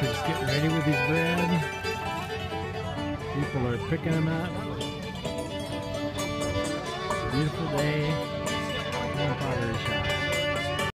Patrick's getting ready with his bread. People are picking them up. It's a beautiful day.